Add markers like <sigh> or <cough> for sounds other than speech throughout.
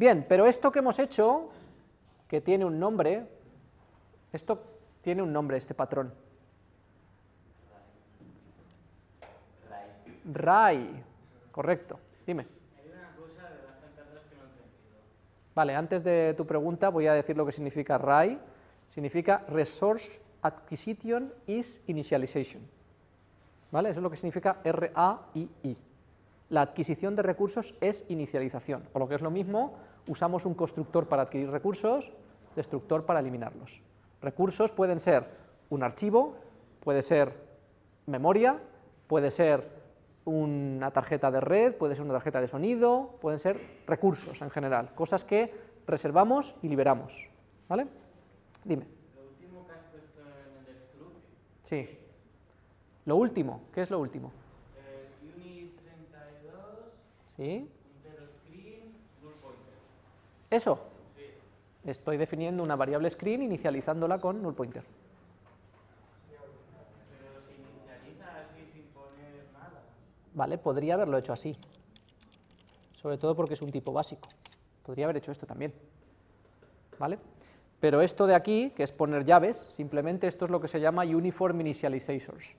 Bien, pero esto que hemos hecho, que tiene un nombre, esto tiene un nombre, este patrón. RAI, correcto, dime. Vale, antes de tu pregunta voy a decir lo que significa RAI. Significa Resource Acquisition is Initialization. ¿Vale? Eso es lo que significa R-A-I-I. La adquisición de recursos es inicialización, o lo que es lo mismo, usamos un constructor para adquirir recursos, destructor para eliminarlos. Recursos pueden ser un archivo, puede ser memoria, puede ser una tarjeta de red, puede ser una tarjeta de sonido, pueden ser recursos en general, cosas que reservamos y liberamos. ¿Vale? Dime. Lo último que has puesto en el struct. Sí. Lo último, ¿qué es lo último? El unit 32, ¿Sí? puntero screen, null pointer. Eso. Estoy definiendo una variable screen inicializándola con null pointer. Pero inicializa así sin poner nada. Vale, podría haberlo hecho así. Sobre todo porque es un tipo básico. Podría haber hecho esto también. ¿Vale? Pero esto de aquí, que es poner llaves, simplemente esto es lo que se llama uniform initializers,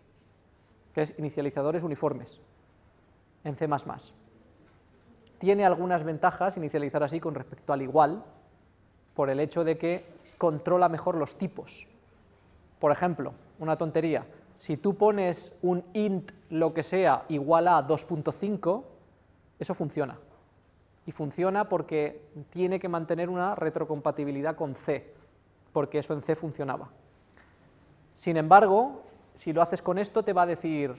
que es inicializadores uniformes en C++. Tiene algunas ventajas inicializar así con respecto al igual, por el hecho de que controla mejor los tipos. Por ejemplo, una tontería, si tú pones un int lo que sea igual a 2.5, eso funciona. Y funciona porque tiene que mantener una retrocompatibilidad con C, porque eso en C funcionaba. Sin embargo, si lo haces con esto, te va a decir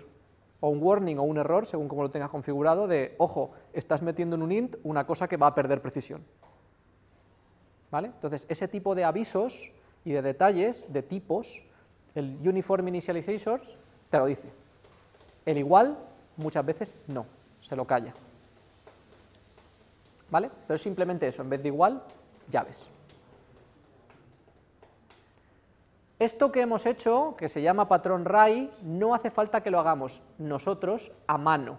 o un warning o un error, según como lo tengas configurado, de, ojo, estás metiendo en un int una cosa que va a perder precisión. ¿Vale? Entonces, ese tipo de avisos y de detalles, de tipos, el uniform initializers te lo dice. El igual, muchas veces no, se lo calla. ¿Vale? Pero simplemente eso, en vez de igual, llaves. Esto que hemos hecho, que se llama patrón RAI, no hace falta que lo hagamos nosotros a mano.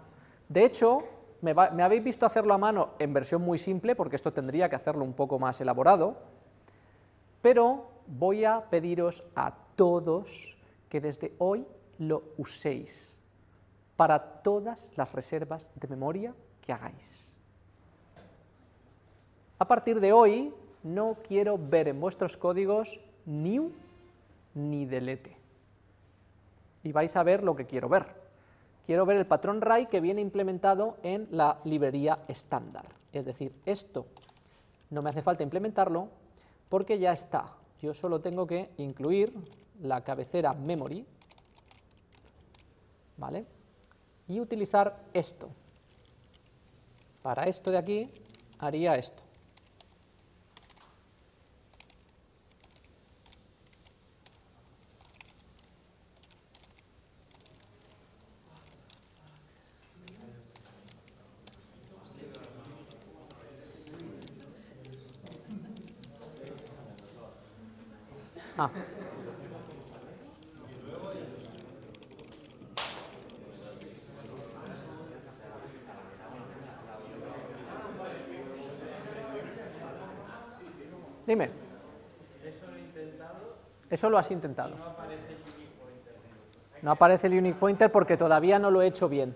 De hecho, me, habéis visto hacerlo a mano en versión muy simple, porque esto tendría que hacerlo un poco más elaborado, pero voy a pediros a todos que desde hoy lo uséis para todas las reservas de memoria que hagáis. A partir de hoy no quiero ver en vuestros códigos new ni delete. Y vais a ver lo que quiero ver. Quiero ver el patrón RAI que viene implementado en la librería estándar. Es decir, esto no me hace falta implementarlo porque ya está. Yo solo tengo que incluir la cabecera memory, ¿vale? Y utilizar esto. Para esto de aquí haría esto. Lo has intentado. no aparece el unique pointer. No aparece el unique pointer porque todavía no lo he hecho bien.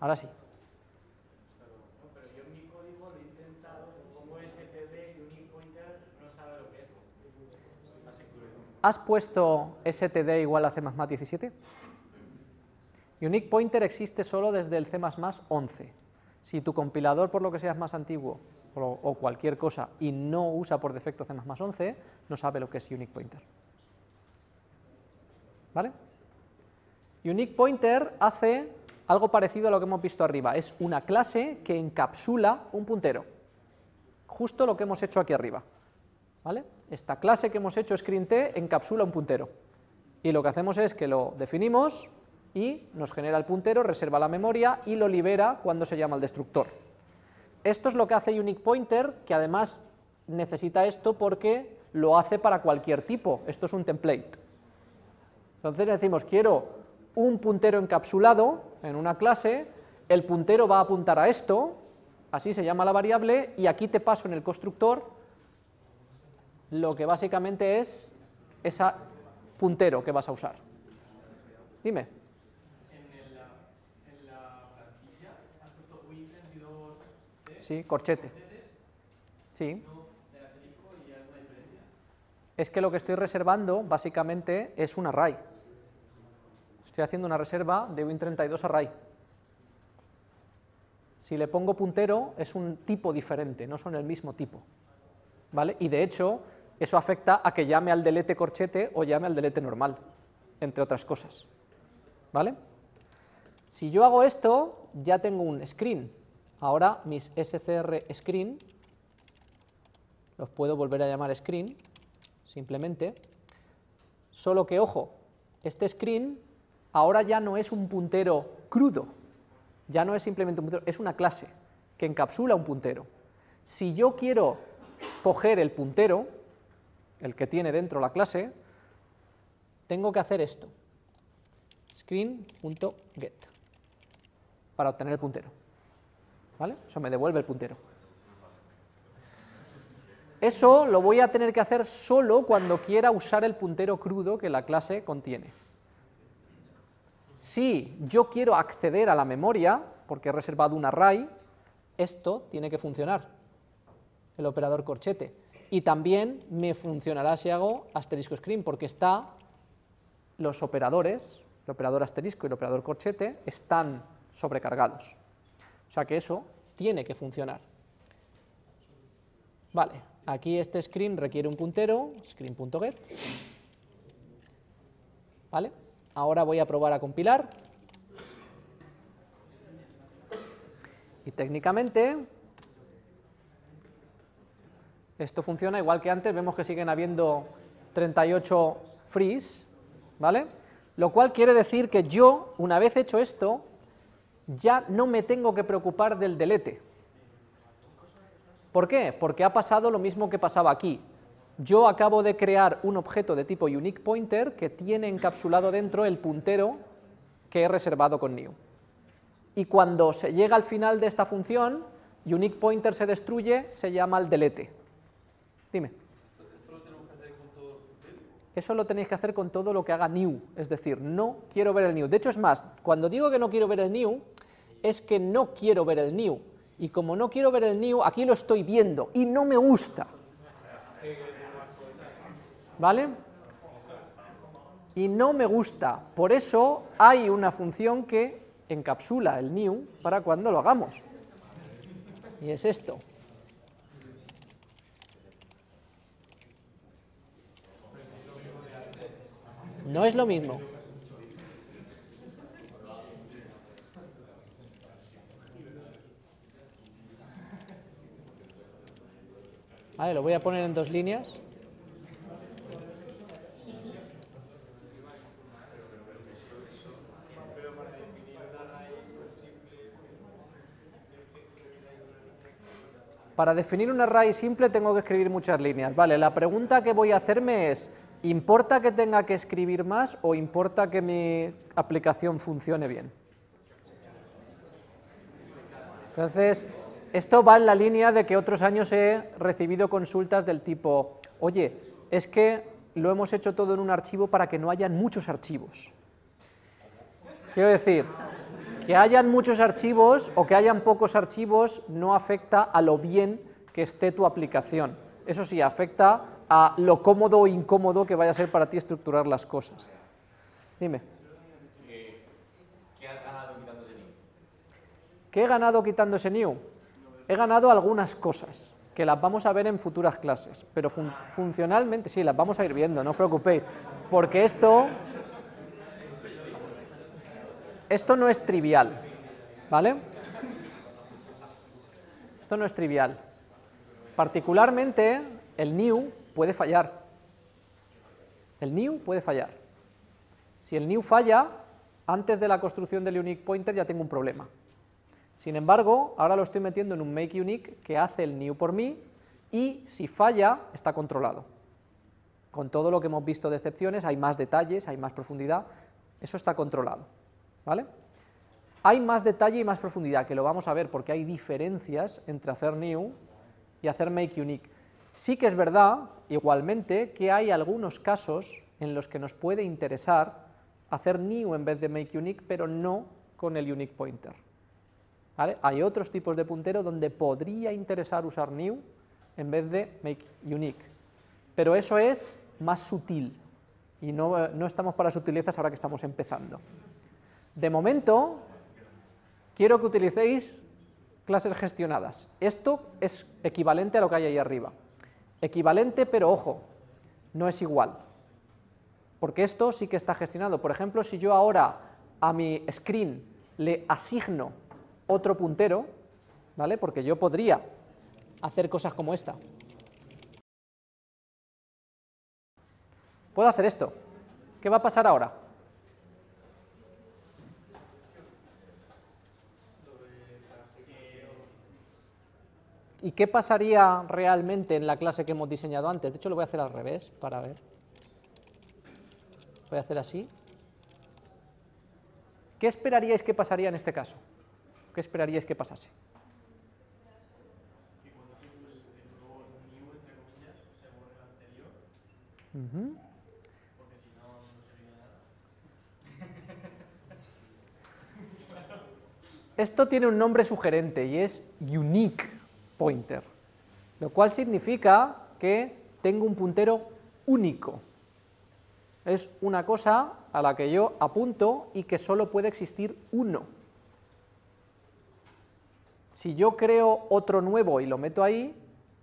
Ahora sí. No, pero yo en mi código lo he intentado, pongo std y unique pointer no sabe lo que es. Así que ¿Has puesto std igual a C++17? Unique pointer existe solo desde el C++ 11. Si tu compilador, por lo que sea, es más antiguo o, o cualquier cosa y no usa por defecto C++ 11, no sabe lo que es unique pointer. ¿Vale? Unique pointer hace algo parecido a lo que hemos visto arriba. Es una clase que encapsula un puntero. Justo lo que hemos hecho aquí arriba. ¿Vale? Esta clase que hemos hecho screenT encapsula un puntero. Y lo que hacemos es que lo definimos y nos genera el puntero, reserva la memoria y lo libera cuando se llama el destructor. Esto es lo que hace unique pointer, que además necesita esto porque lo hace para cualquier tipo, esto es un template. Entonces decimos, quiero un puntero encapsulado en una clase, el puntero va a apuntar a esto, así se llama la variable, y aquí te paso en el constructor lo que básicamente es ese puntero que vas a usar. Dime. En la, plantilla has puesto Win32 Sí, corchete. Sí. Es que lo que estoy reservando básicamente es un array. Estoy haciendo una reserva de Win32 array. Si le pongo puntero es un tipo diferente, no son el mismo tipo. ¿Vale? Y de hecho, eso afecta a que llame al delete corchete o llame al delete normal, entre otras cosas. ¿Vale? Si yo hago esto, ya tengo un screen. Ahora mis scr screen, los puedo volver a llamar screen, simplemente, solo que, ojo, este screen ahora ya no es un puntero crudo, ya no es simplemente un puntero, es una clase que encapsula un puntero. Si yo quiero coger el puntero, el que tiene dentro la clase, tengo que hacer esto, screen.get, para obtener el puntero. ¿Vale? Eso me devuelve el puntero. Eso lo voy a tener que hacer solo cuando quiera usar el puntero crudo que la clase contiene. Si yo quiero acceder a la memoria, porque he reservado un array, esto tiene que funcionar, el operador corchete. Y también me funcionará si hago asterisco screen, porque está los operadores, el operador asterisco y el operador corchete, están sobrecargados. O sea que eso tiene que funcionar. Vale, aquí este screen requiere un puntero, screen.get. ¿Vale? Ahora voy a probar a compilar. Y técnicamente esto funciona igual que antes, vemos que siguen habiendo 38 frees, ¿vale? Lo cual quiere decir que yo, una vez hecho esto, ya no me tengo que preocupar del delete. ¿Por qué? Porque ha pasado lo mismo que pasaba aquí. Yo acabo de crear un objeto de tipo unique pointer que tiene encapsulado dentro el puntero que he reservado con new. Y cuando se llega al final de esta función, unique pointer se destruye, se llama el delete. Dime. Eso lo tenéis que hacer con todo lo que haga new, es decir, no quiero ver el new. De hecho, es más, cuando digo que no quiero ver el new, es que no quiero ver el new. Y como no quiero ver el new, aquí lo estoy viendo y no me gusta. ¿Vale? Y no me gusta. Por eso hay una función que encapsula el new para cuando lo hagamos. Y es esto. No es lo mismo. Vale, lo voy a poner en dos líneas. Para definir un array simple tengo que escribir muchas líneas. Vale, la pregunta que voy a hacerme es, ¿importa que tenga que escribir más o importa que mi aplicación funcione bien? Entonces, esto va en la línea de que otros años he recibido consultas del tipo, oye, es que lo hemos hecho todo en un archivo para que no hayan muchos archivos. Quiero decir, que hayan muchos archivos o que hayan pocos archivos no afecta a lo bien que esté tu aplicación. Eso sí, afecta a lo cómodo o incómodo que vaya a ser para ti estructurar las cosas. Dime. ¿Qué has ganado quitando ese new? ¿Qué he ganado quitando ese new? He ganado algunas cosas, que las vamos a ver en futuras clases, pero fun funcionalmente, sí, las vamos a ir viendo, no os preocupéis, porque esto, esto no es trivial, ¿vale? Esto no es trivial. Particularmente, el new puede fallar. El new puede fallar. Si el new falla, antes de la construcción del unique pointer ya tengo un problema. Sin embargo, ahora lo estoy metiendo en un make unique que hace el new por mí y si falla, está controlado. Con todo lo que hemos visto de excepciones, hay más detalles, hay más profundidad, eso está controlado. ¿vale? Hay más detalle y más profundidad, que lo vamos a ver porque hay diferencias entre hacer new y hacer make unique. Sí que es verdad, igualmente, que hay algunos casos en los que nos puede interesar hacer new en vez de make unique, pero no con el unique pointer. Hay otros tipos de puntero donde podría interesar usar new en vez de make unique, pero eso es más sutil y no, no estamos para sutilezas ahora que estamos empezando. De momento, quiero que utilicéis clases gestionadas. Esto es equivalente a lo que hay ahí arriba. Equivalente, pero ojo, no es igual. Porque esto sí que está gestionado. Por ejemplo, si yo ahora a mi screen le asigno otro puntero, ¿vale? Porque yo podría hacer cosas como esta. Puedo hacer esto. ¿Qué va a pasar ahora? ¿Y qué pasaría realmente en la clase que hemos diseñado antes? De hecho, lo voy a hacer al revés para ver. Voy a hacer así. ¿Qué esperaríais que pasaría en este caso? ¿Qué esperaríais que pasase? <laughs> <laughs> Esto tiene un nombre sugerente y es unique pointer, lo cual significa que tengo un puntero único. Es una cosa a la que yo apunto y que solo puede existir uno. Si yo creo otro nuevo y lo meto ahí,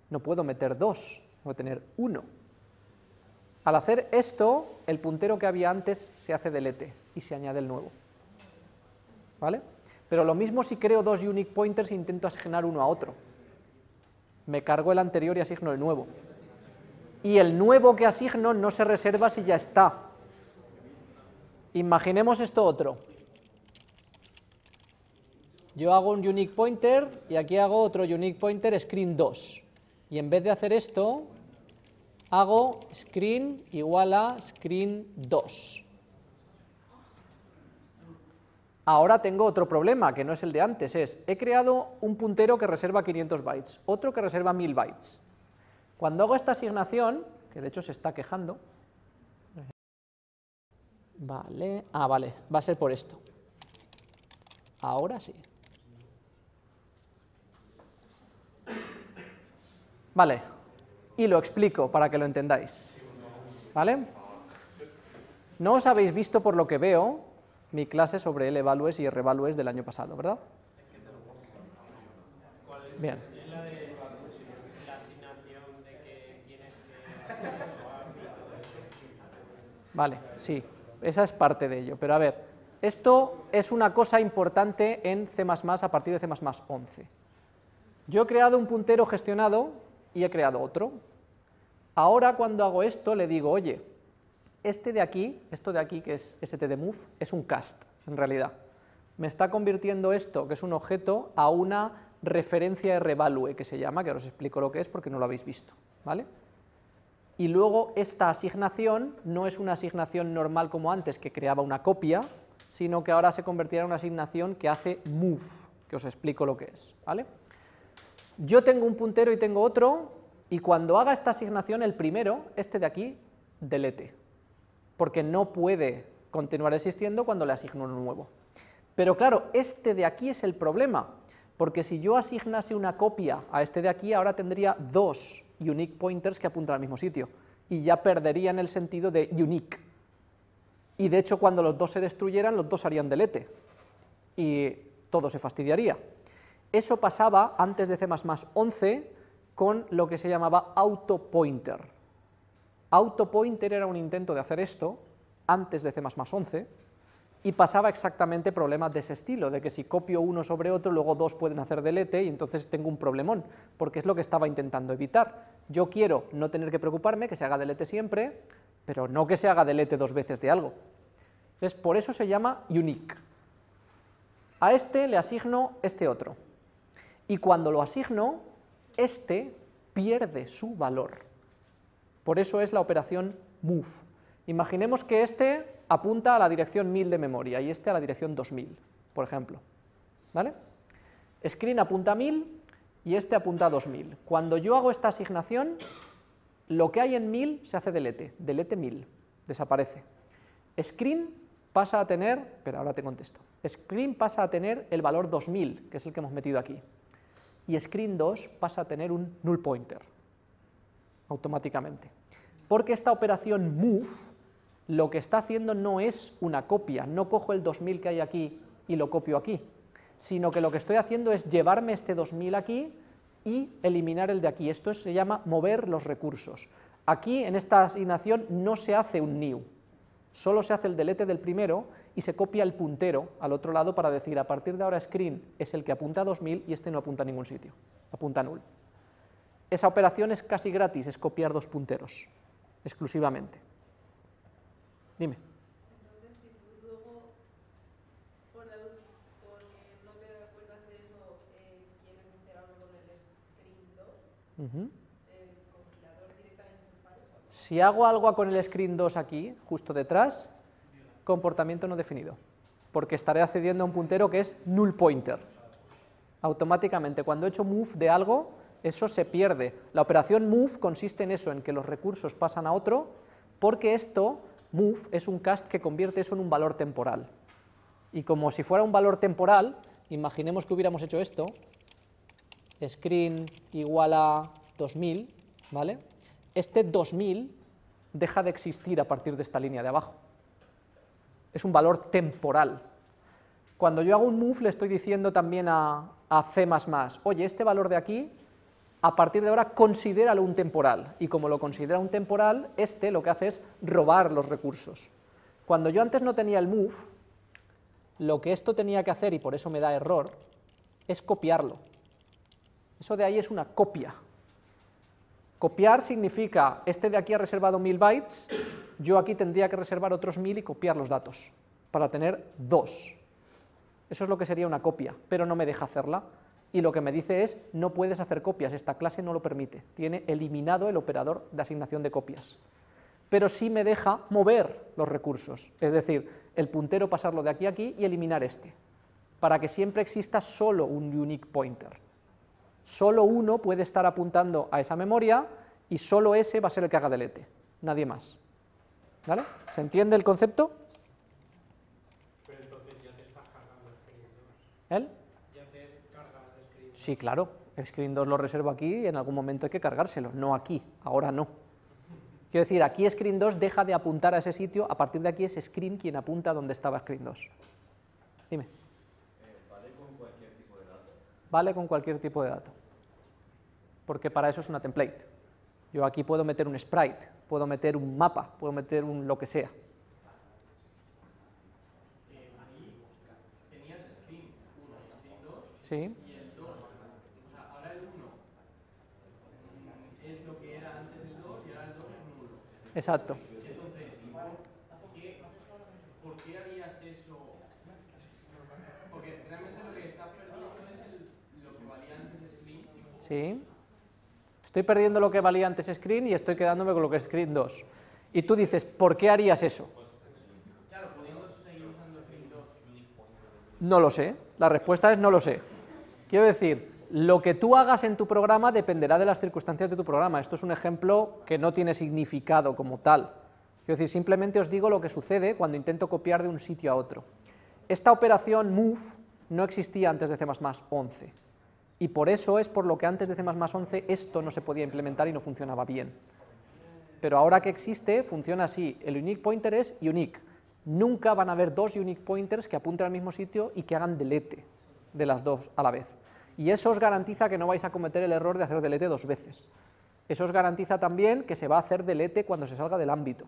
no puedo meter dos, voy a tener uno. Al hacer esto, el puntero que había antes se hace delete y se añade el nuevo. ¿Vale? Pero lo mismo si creo dos unique pointers e intento asignar uno a otro me cargo el anterior y asigno el nuevo. Y el nuevo que asigno no se reserva si ya está. Imaginemos esto otro. Yo hago un unique pointer y aquí hago otro unique pointer screen 2. Y en vez de hacer esto, hago screen igual a screen 2. Ahora tengo otro problema, que no es el de antes, es, he creado un puntero que reserva 500 bytes, otro que reserva 1000 bytes. Cuando hago esta asignación, que de hecho se está quejando, vale, ah, vale, va a ser por esto. Ahora sí. Vale, y lo explico para que lo entendáis. ¿Vale? No os habéis visto por lo que veo mi clase sobre el evalues y revalues del año pasado, ¿verdad? Bien. Vale, sí, esa es parte de ello, pero a ver, esto es una cosa importante en C++ a partir de C++ 11. Yo he creado un puntero gestionado y he creado otro. Ahora cuando hago esto le digo, oye, este de aquí, esto de aquí que es stdmove, es un cast, en realidad. Me está convirtiendo esto, que es un objeto, a una referencia de revalue, que se llama, que ahora os explico lo que es porque no lo habéis visto, ¿vale? Y luego esta asignación no es una asignación normal como antes, que creaba una copia, sino que ahora se convertirá en una asignación que hace move, que os explico lo que es, ¿vale? Yo tengo un puntero y tengo otro, y cuando haga esta asignación, el primero, este de aquí, delete porque no puede continuar existiendo cuando le asigno uno nuevo. Pero claro, este de aquí es el problema, porque si yo asignase una copia a este de aquí, ahora tendría dos unique pointers que apuntan al mismo sitio, y ya perderían el sentido de unique. Y de hecho, cuando los dos se destruyeran, los dos harían delete, y todo se fastidiaría. Eso pasaba antes de C++ 11 con lo que se llamaba autopointer. Autopointer era un intento de hacer esto antes de C++ 11 y pasaba exactamente problemas de ese estilo, de que si copio uno sobre otro, luego dos pueden hacer delete y entonces tengo un problemón, porque es lo que estaba intentando evitar. Yo quiero no tener que preocuparme, que se haga delete siempre, pero no que se haga delete dos veces de algo. Entonces, por eso se llama unique. A este le asigno este otro. Y cuando lo asigno, este pierde su valor. Por eso es la operación move. Imaginemos que este apunta a la dirección 1000 de memoria y este a la dirección 2000, por ejemplo. ¿Vale? Screen apunta a 1000 y este apunta a 2000. Cuando yo hago esta asignación, lo que hay en 1000 se hace delete, delete 1000, desaparece. Screen pasa a tener, pero ahora te contesto, screen pasa a tener el valor 2000, que es el que hemos metido aquí, y screen 2 pasa a tener un null pointer, automáticamente. Porque esta operación move lo que está haciendo no es una copia, no cojo el 2000 que hay aquí y lo copio aquí, sino que lo que estoy haciendo es llevarme este 2000 aquí y eliminar el de aquí. Esto se llama mover los recursos. Aquí, en esta asignación, no se hace un new, solo se hace el delete del primero y se copia el puntero al otro lado para decir, a partir de ahora screen es el que apunta a 2000 y este no apunta a ningún sitio, apunta a null. Esa operación es casi gratis, es copiar dos punteros, exclusivamente. Dime. Entonces, si tú luego, por, la, porque no te de eso, eh, quieres con el screen 2, Ujú. el compilador directamente se para. Si hago algo con el screen 2 aquí, justo detrás, comportamiento no definido, porque estaré accediendo a un puntero que es null pointer. Automáticamente, cuando he hecho move de algo, eso se pierde. La operación move consiste en eso, en que los recursos pasan a otro, porque esto, move, es un cast que convierte eso en un valor temporal. Y como si fuera un valor temporal, imaginemos que hubiéramos hecho esto, screen igual a 2000, ¿vale? Este 2000 deja de existir a partir de esta línea de abajo. Es un valor temporal. Cuando yo hago un move le estoy diciendo también a, a C++, oye, este valor de aquí, a partir de ahora considéralo un temporal, y como lo considera un temporal, este lo que hace es robar los recursos. Cuando yo antes no tenía el move, lo que esto tenía que hacer, y por eso me da error, es copiarlo. Eso de ahí es una copia. Copiar significa, este de aquí ha reservado 1000 bytes, yo aquí tendría que reservar otros 1000 y copiar los datos, para tener dos. Eso es lo que sería una copia, pero no me deja hacerla. Y lo que me dice es, no puedes hacer copias, esta clase no lo permite, tiene eliminado el operador de asignación de copias. Pero sí me deja mover los recursos, es decir, el puntero pasarlo de aquí a aquí y eliminar este, para que siempre exista solo un unique pointer. Solo uno puede estar apuntando a esa memoria y solo ese va a ser el que haga delete, nadie más. ¿Vale? ¿Se entiende el concepto? Pero entonces ya te estás cargando 2. ¿El? Ya te cargas Screen 2. Sí, claro, el screen 2 lo reservo aquí y en algún momento hay que cargárselo, no aquí, ahora no. Quiero decir, aquí screen 2 deja de apuntar a ese sitio, a partir de aquí es screen quien apunta a donde estaba screen 2. Dime. Vale con cualquier tipo de dato. Porque para eso es una template. Yo aquí puedo meter un sprite, puedo meter un mapa, puedo meter un lo que sea. Tenías Screen 1, Screen 2 ¿Sí? y el 2. O sea, ahora el 1 es lo que era antes el 2 y ahora el 2 es nulo. Exacto. Entonces, ¿qué, ¿por qué harías eso? Porque realmente lo que estás perdiendo es lo que valía antes Screen. ¿Sí? Estoy perdiendo lo que valía antes screen y estoy quedándome con lo que es screen 2. Y tú dices, ¿por qué harías eso? Claro, pudiendo seguir usando Screen 2. No lo sé. La respuesta es no lo sé. Quiero decir, lo que tú hagas en tu programa dependerá de las circunstancias de tu programa. Esto es un ejemplo que no tiene significado como tal. Simplemente os digo lo que sucede cuando intento copiar de un sitio a otro. Esta operación move no existía antes de C++ 11. Y por eso es por lo que antes de C++ 11 esto no se podía implementar y no funcionaba bien. Pero ahora que existe, funciona así. El unique pointer es unique. Nunca van a haber dos unique pointers que apunten al mismo sitio y que hagan delete de las dos a la vez. Y eso os garantiza que no vais a cometer el error de hacer delete dos veces. Eso os garantiza también que se va a hacer delete cuando se salga del ámbito.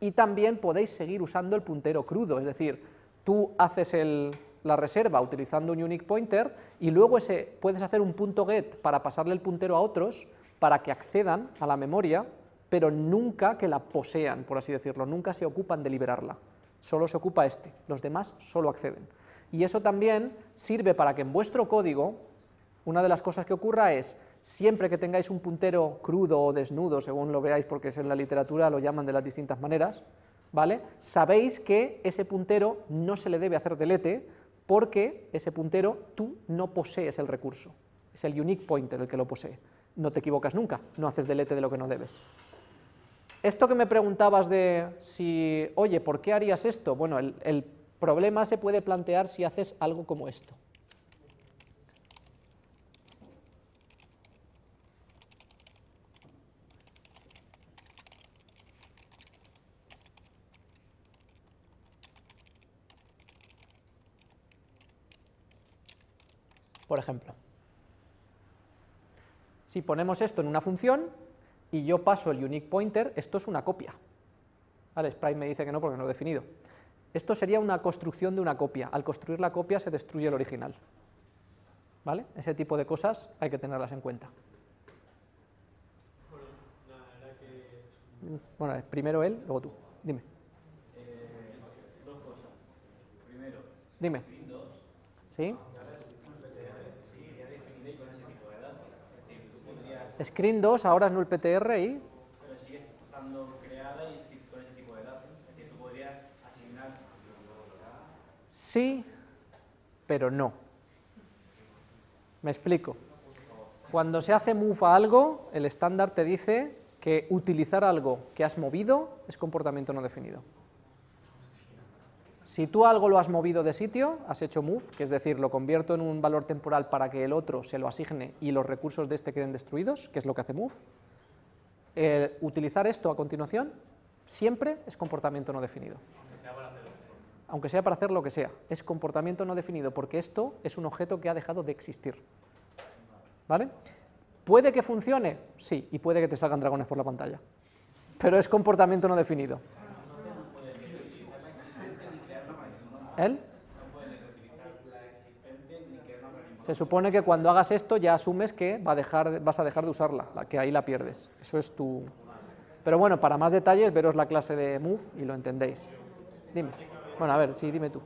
Y también podéis seguir usando el puntero crudo, es decir, tú haces el, la reserva utilizando un unique pointer y luego ese, puedes hacer un punto get para pasarle el puntero a otros para que accedan a la memoria, pero nunca que la posean, por así decirlo, nunca se ocupan de liberarla. Solo se ocupa este, los demás solo acceden. Y eso también sirve para que en vuestro código, una de las cosas que ocurra es, siempre que tengáis un puntero crudo o desnudo, según lo veáis, porque es en la literatura lo llaman de las distintas maneras, ¿vale? Sabéis que ese puntero no se le debe hacer delete porque ese puntero tú no posees el recurso, es el unique pointer el que lo posee. No te equivocas nunca, no haces delete de lo que no debes. Esto que me preguntabas de si, oye, ¿por qué harías esto? Bueno, el, el problema se puede plantear si haces algo como esto. Por ejemplo, si ponemos esto en una función y yo paso el unique pointer, esto es una copia. Vale, Sprite me dice que no porque no lo he definido. Esto sería una construcción de una copia. Al construir la copia se destruye el original. ¿Vale? Ese tipo de cosas hay que tenerlas en cuenta. Bueno, primero él, luego tú. Dime. Dos cosas. Primero, Dime. ¿Sí? Screen 2 ahora es null PTR y pero sigue creada y esti- con ese tipo de datos. Es decir, tú podrías asignar sí, pero no. Me explico. Cuando se hace move a algo, el estándar te dice que utilizar algo que has movido es comportamiento no definido. Si tú algo lo has movido de sitio, has hecho move, que es decir, lo convierto en un valor temporal para que el otro se lo asigne y los recursos de este queden destruidos, que es lo que hace move, el utilizar esto a continuación siempre es comportamiento no definido. Aunque sea para hacer lo que sea, es comportamiento no definido porque esto es un objeto que ha dejado de existir. ¿Vale? ¿Puede que funcione? Sí, y puede que te salgan dragones por la pantalla. Pero es comportamiento no definido. ¿Él? Se supone que cuando hagas esto ya asumes que va a dejar, vas a dejar de usarla, la- que ahí la pierdes. Eso es tu... Pero bueno, para más detalles, veros la clase de move y lo entendéis. Dime. Bueno, a ver, sí, dime tú.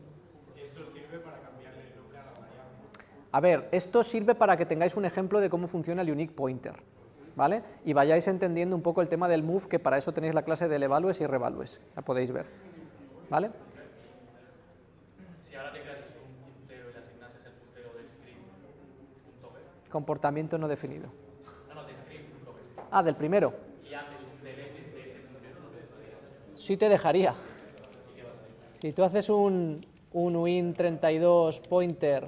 A ver, esto sirve para que tengáis un ejemplo de cómo funciona el unique pointer, ¿vale? Y vayáis entendiendo un poco el tema del move, que para eso tenéis la clase del evalues y revalues, la podéis ver, ¿vale? Si ahora te creas un puntero y le asignases el puntero de screen.b, Comportamiento no definido. no, no, de screen.b, Ah, del primero. y haces un delete de ese puntero, no te dejaría. Sí te dejaría. Si tú haces un, un win32 pointer,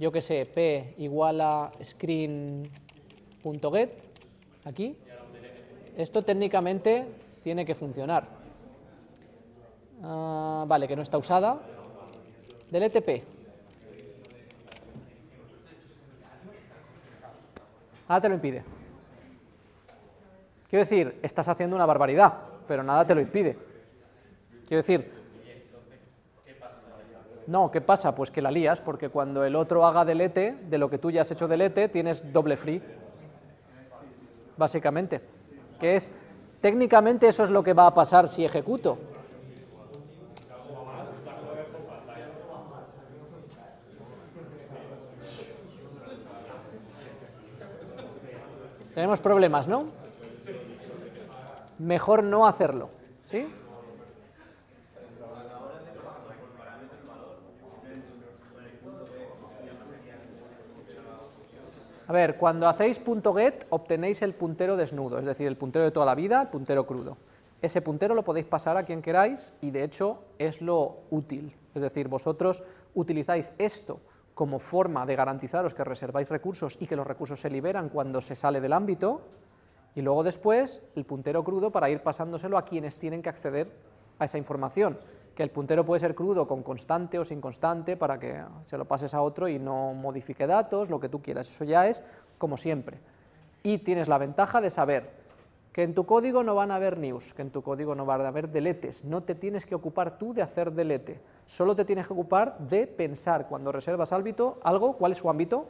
yo que sé, p igual a screen.get, aquí, esto técnicamente tiene que funcionar. Ah, vale, que no está usada. Delete p. Nada te lo impide. Quiero decir, estás haciendo una barbaridad, pero nada te lo impide. Quiero decir, no, ¿qué pasa? Pues que la lías, porque cuando el otro haga delete de lo que tú ya has hecho delete, tienes doble free, básicamente. Que es, técnicamente eso es lo que va a pasar si ejecuto. Tenemos problemas, ¿no? Mejor no hacerlo, ¿sí? A ver, cuando hacéis .get obtenéis el puntero desnudo, es decir, el puntero de toda la vida, el puntero crudo. Ese puntero lo podéis pasar a quien queráis y de hecho es lo útil. Es decir, vosotros utilizáis esto como forma de garantizaros que reserváis recursos y que los recursos se liberan cuando se sale del ámbito y luego después el puntero crudo para ir pasándoselo a quienes tienen que acceder a esa información, que el puntero puede ser crudo con constante o sin constante para que se lo pases a otro y no modifique datos, lo que tú quieras, eso ya es como siempre. Y tienes la ventaja de saber que en tu código no van a haber news, que en tu código no van a haber deletes, no te tienes que ocupar tú de hacer delete, solo te tienes que ocupar de pensar cuando reservas ámbito, algo, cuál es su ámbito,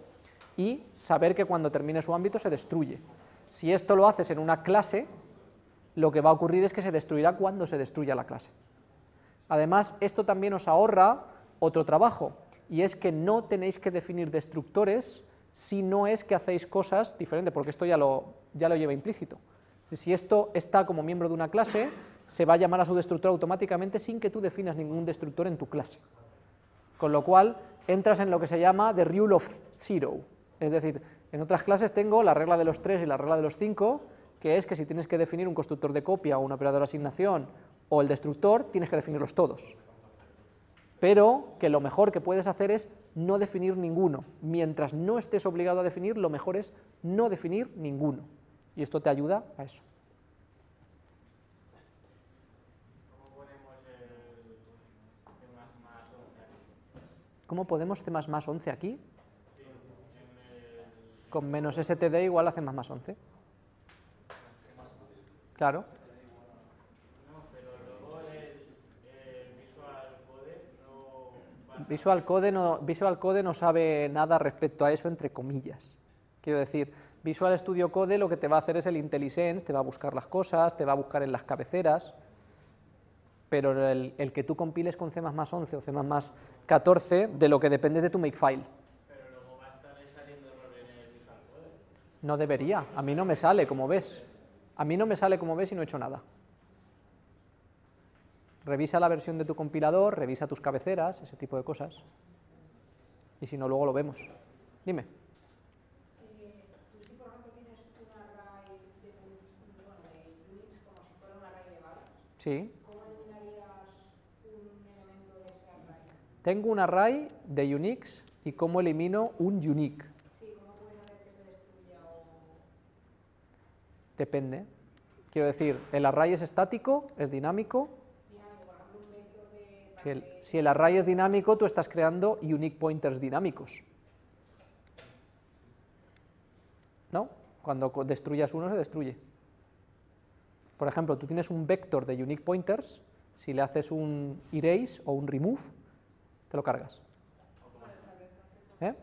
y saber que cuando termine su ámbito se destruye. Si esto lo haces en una clase, lo que va a ocurrir es que se destruirá cuando se destruya la clase. Además, esto también os ahorra otro trabajo, y es que no tenéis que definir destructores si no es que hacéis cosas diferentes, porque esto ya lo, ya lo lleva implícito. Si esto está como miembro de una clase, se va a llamar a su destructor automáticamente sin que tú definas ningún destructor en tu clase. Con lo cual, entras en lo que se llama the rule of zero. Es decir, en otras clases tengo la regla de los 3 y la regla de los 5, que es que si tienes que definir un constructor de copia o un operador de asignación o el destructor, tienes que definirlos todos. Pero que lo mejor que puedes hacer es no definir ninguno. Mientras no estés obligado a definir, lo mejor es no definir ninguno. Y esto te ayuda a eso. ¿Cómo ponemos el C++ 11 aquí? ¿Cómo podemos C++ 11 aquí? Con menos std igual a C++ 11. Claro. No, pero luego el, el Visual Code no va a Visual Code, no, Visual Code no sabe nada respecto a eso, entre comillas. Quiero decir, Visual Studio Code lo que te va a hacer es el IntelliSense, te va a buscar las cosas, te va a buscar en las cabeceras, pero el, el que tú compiles con C++ 11 o C++ 14, de lo que depende es de tu makefile. Pero luego va a estar saliendo error en el Visual Code. No debería, a mí no me sale, como ves. A mí no me sale como ves y no he hecho nada. Revisa la versión de tu compilador, revisa tus cabeceras, ese tipo de cosas. Y si no, luego lo vemos. Dime. Sí. ¿cómo eliminarías un elemento de ese array? Tengo un array de Unix y cómo elimino un unique. Sí, ¿cómo que se destruya o...? Depende. Quiero decir, el array es estático, es. Dinámico, por ejemplo, un vector de... Si el, array es dinámico, tú estás creando unique pointers dinámicos. ¿No? Cuando destruyas uno, se destruye. Por ejemplo, tú tienes un vector de unique pointers, si le haces un erase o un remove, te lo cargas. ¿Eh?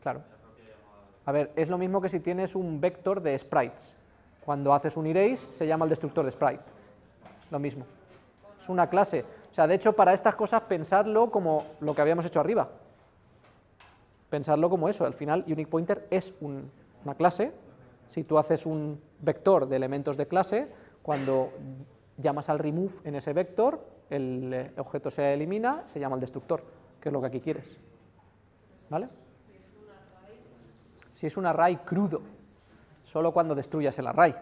Claro. A ver, es lo mismo que si tienes un vector de sprites. Cuando haces un erase, se llama el destructor de sprite. Lo mismo. Es una clase. O sea, de hecho, para estas cosas pensadlo como lo que habíamos hecho arriba. Pensadlo como eso. Al final, unique pointer es un- una clase. Si tú haces un vector de elementos de clase, cuando llamas al remove en ese vector, el eh, objeto se elimina, se llama el destructor, que es lo que aquí quieres. ¿Vale? Si es un array crudo, solo cuando destruyas el array.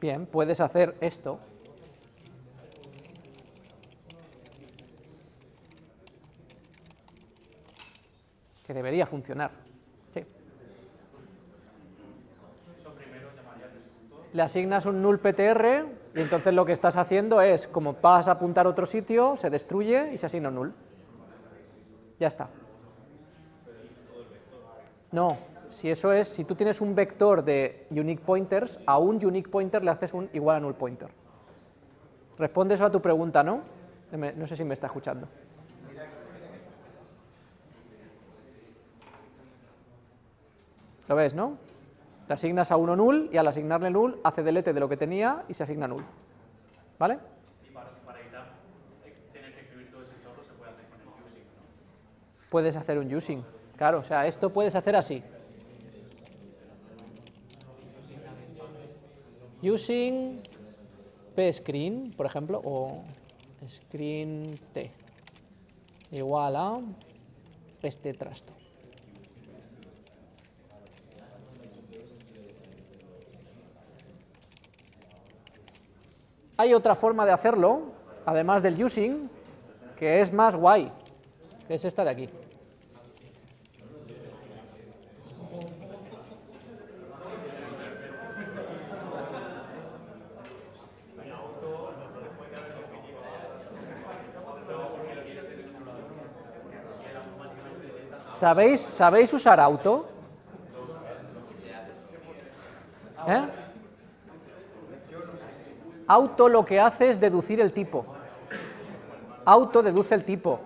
Bien, puedes hacer esto. Que debería funcionar. Sí. Le asignas un null PTR y entonces lo que estás haciendo es, como vas a apuntar a otro sitio, se destruye y se asigna un null. Ya está. No, si eso es, si tú tienes un vector de unique pointers, a un unique pointer le haces un igual a null pointer. Responde eso a tu pregunta, ¿no? No sé si me está escuchando. ¿Lo ves, no? Le asignas a uno null y al asignarle null hace delete de lo que tenía y se asigna null. ¿Vale? Y para, para evitar eh, tener que escribir todo ese chorro se puede hacer con el using, ¿no? Puedes hacer un using. Claro, o sea, esto puedes hacer así. Using pscreen, por ejemplo, o screen t igual a este trasto. Hay otra forma de hacerlo, además del using, que es más guay, que es esta de aquí. ¿Sabéis, ¿Sabéis usar auto? ¿Eh? Auto lo que hace es deducir el tipo. Auto deduce el tipo.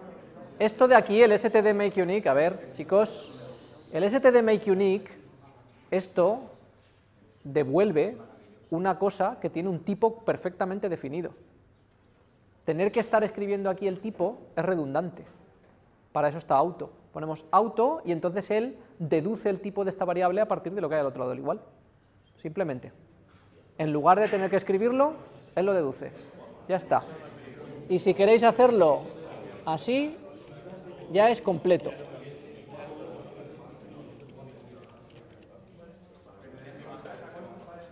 Esto de aquí, el std make unique, a ver, chicos, el std make unique, esto devuelve una cosa que tiene un tipo perfectamente definido. tener que estar escribiendo aquí el tipo es redundante. Para eso está auto. Ponemos auto y entonces él deduce el tipo de esta variable a partir de lo que hay al otro lado del igual. Simplemente. En lugar de tener que escribirlo, él lo deduce. Ya está. Y si queréis hacerlo así, ya es completo.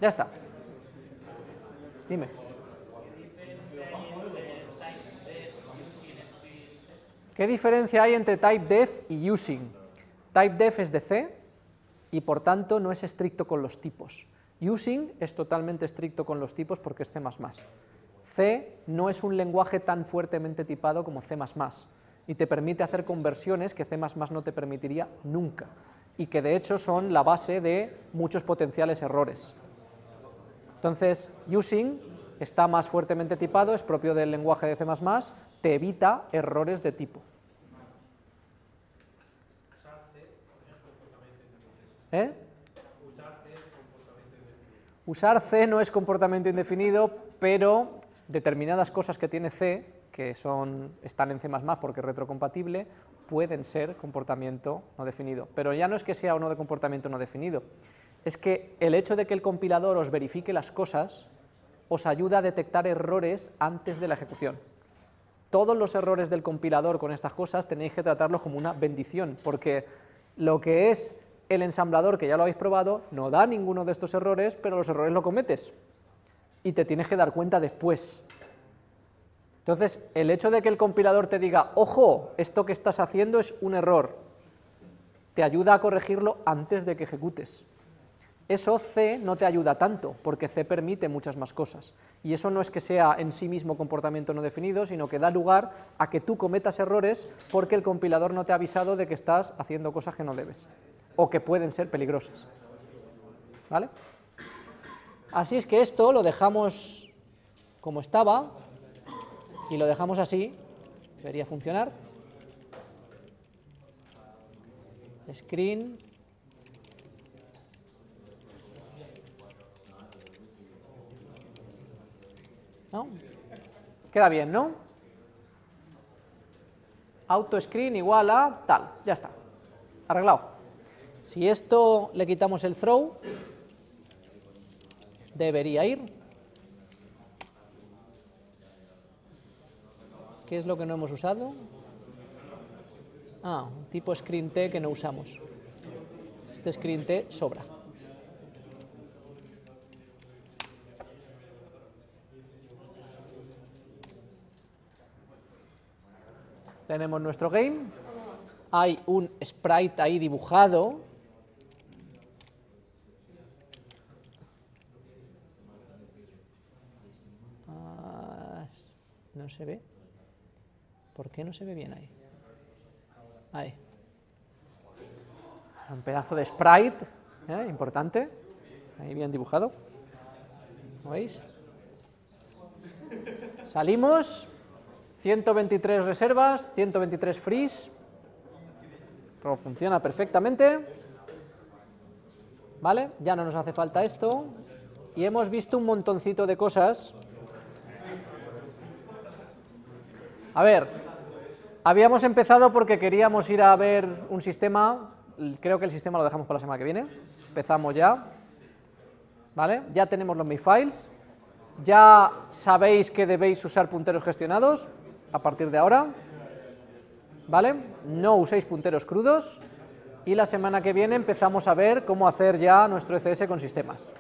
Ya está. Dime. ¿Qué diferencia hay entre typedef y using? Typedef es de C y por tanto no es estricto con los tipos. Using es totalmente estricto con los tipos porque es C++. C no es un lenguaje tan fuertemente tipado como C++ y te permite hacer conversiones que C++ no te permitiría nunca y que de hecho son la base de muchos potenciales errores. Entonces, using está más fuertemente tipado, es propio del lenguaje de C++, te evita errores de tipo. ¿Eh? Usar C no es comportamiento indefinido, pero determinadas cosas que tiene C, que son, están en C++ porque es retrocompatible, pueden ser comportamiento no definido. Pero ya no es que sea o no de comportamiento no definido, es que el hecho de que el compilador os verifique las cosas os ayuda a detectar errores antes de la ejecución. Todos los errores del compilador con estas cosas tenéis que tratarlos como una bendición, porque lo que es el ensamblador, que ya lo habéis probado, no da ninguno de estos errores, pero los errores lo cometes y te tienes que dar cuenta después. Entonces, el hecho de que el compilador te diga, ojo, esto que estás haciendo es un error, te ayuda a corregirlo antes de que ejecutes. Eso C no te ayuda tanto, porque C permite muchas más cosas. Y eso no es que sea en sí mismo comportamiento no definido, sino que da lugar a que tú cometas errores porque el compilador no te ha avisado de que estás haciendo cosas que no debes, o que pueden ser peligrosas. ¿Vale? Así es que esto lo dejamos como estaba, y lo dejamos así, debería funcionar. Screen ¿No? Queda bien, ¿no? Auto screen igual a tal, ya está, arreglado. Si esto le quitamos el throw, debería ir. ¿Qué es lo que no hemos usado? Ah, un tipo screen T que no usamos. Este screen T sobra. tenemos nuestro game, hay un sprite ahí dibujado, ah, no se ve, ¿por qué no se ve bien ahí? Ahí, un pedazo de sprite, ¿eh? importante, ahí bien dibujado, ¿lo veis? Salimos, 123 reservas, 123 frees, todo funciona perfectamente, ¿vale? Ya no nos hace falta esto, y hemos visto un montoncito de cosas. A ver, habíamos empezado porque queríamos ir a ver un sistema, creo que el sistema lo dejamos para la semana que viene, empezamos ya, ¿vale? Ya tenemos los files, ya sabéis que debéis usar punteros gestionados, a partir de ahora, ¿vale? No uséis punteros crudos y la semana que viene empezamos a ver cómo hacer ya nuestro ECS con sistemas.